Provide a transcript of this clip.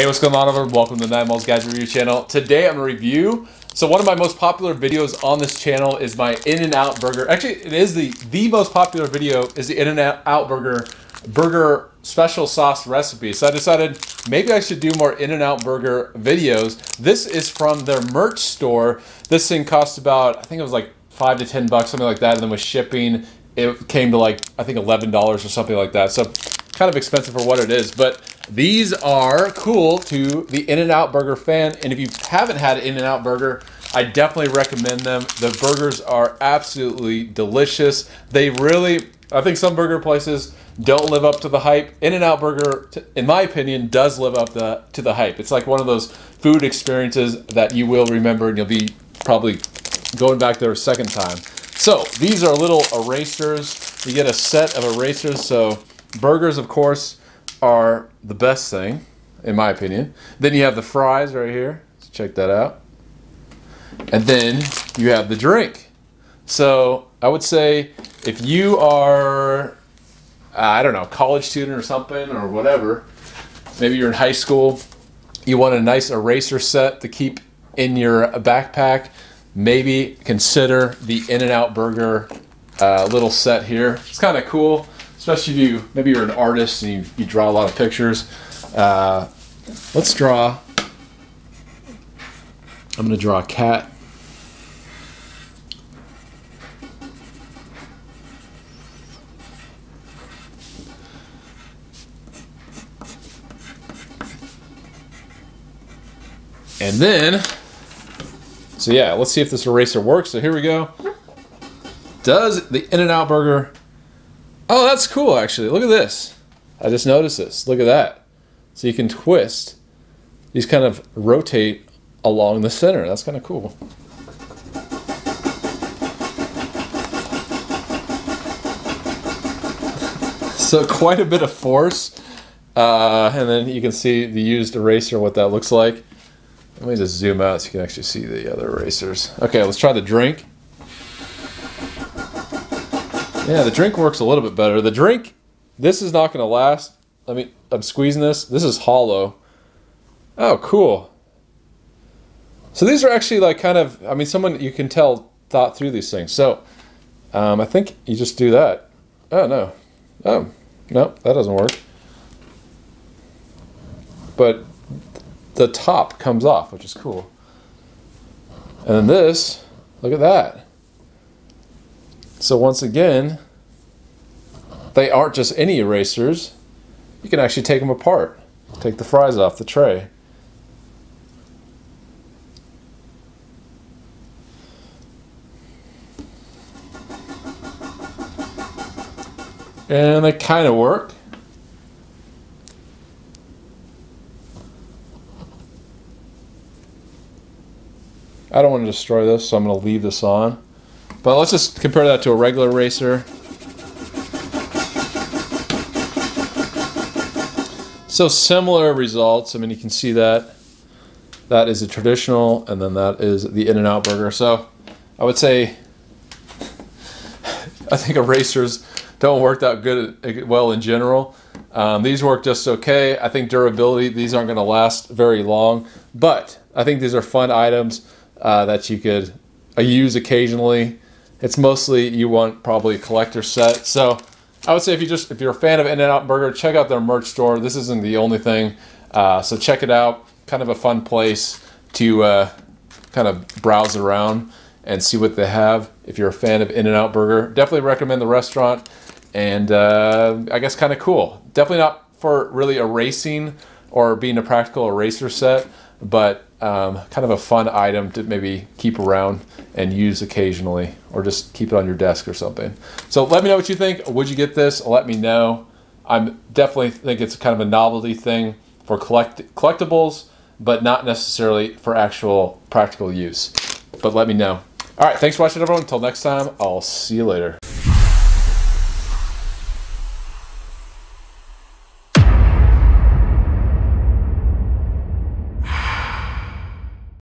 Hey, what's going on everyone? Welcome to the 9malls Guys Review channel. Today I'm to review, so one of my most popular videos on this channel is my In-N-Out Burger. Actually, it is the, the most popular video is the In-N-Out Burger burger special sauce recipe. So I decided maybe I should do more In-N-Out Burger videos. This is from their merch store. This thing cost about, I think it was like five to 10 bucks, something like that. And then with shipping, it came to like, I think $11 or something like that. So kind of expensive for what it is, but these are cool to the In-N-Out Burger fan. And if you haven't had In-N-Out Burger, I definitely recommend them. The burgers are absolutely delicious. They really, I think some burger places don't live up to the hype. In-N-Out Burger, in my opinion, does live up the, to the hype. It's like one of those food experiences that you will remember and you'll be probably going back there a second time. So these are little erasers. You get a set of erasers. So burgers, of course, are the best thing, in my opinion. Then you have the fries right here. Let's check that out. And then you have the drink. So I would say if you are, uh, I don't know, college student or something or whatever, maybe you're in high school, you want a nice eraser set to keep in your backpack, maybe consider the In-N-Out Burger uh, little set here. It's kind of cool especially if you maybe you're an artist and you, you draw a lot of pictures. Uh, let's draw. I'm going to draw a cat. And then, so yeah, let's see if this eraser works. So here we go. Does the In-N-Out Burger Oh, that's cool, actually. Look at this. I just noticed this. Look at that. So you can twist. These kind of rotate along the center. That's kind of cool. So quite a bit of force. Uh, and then you can see the used eraser, what that looks like. Let me just zoom out so you can actually see the other erasers. Okay, let's try the drink. Yeah, the drink works a little bit better. The drink, this is not going to last. I mean, I'm squeezing this. This is hollow. Oh, cool. So these are actually like kind of, I mean, someone you can tell thought through these things. So um, I think you just do that. Oh, no. Oh, no, that doesn't work. But the top comes off, which is cool. And then this, look at that. So once again, they aren't just any erasers. You can actually take them apart. Take the fries off the tray. And they kind of work. I don't want to destroy this, so I'm going to leave this on. But let's just compare that to a regular racer. So similar results. I mean, you can see that. That is a traditional, and then that is the In-N-Out burger. So I would say, I think erasers don't work that good well in general. Um, these work just okay. I think durability, these aren't going to last very long, but I think these are fun items uh, that you could uh, use occasionally. It's mostly you want probably a collector set. So I would say if you just if you're a fan of In-N-Out Burger, check out their merch store. This isn't the only thing, uh, so check it out. Kind of a fun place to uh, kind of browse around and see what they have. If you're a fan of In-N-Out Burger, definitely recommend the restaurant. And uh, I guess kind of cool. Definitely not for really erasing or being a practical eraser set, but um, kind of a fun item to maybe keep around and use occasionally or just keep it on your desk or something. So let me know what you think. Would you get this? Let me know. I definitely think it's kind of a novelty thing for collect collectibles, but not necessarily for actual practical use. But let me know. All right, thanks for watching, everyone. Until next time, I'll see you later.